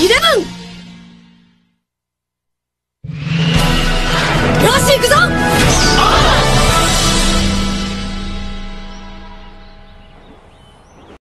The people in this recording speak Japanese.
イレブン。よし行くぞ。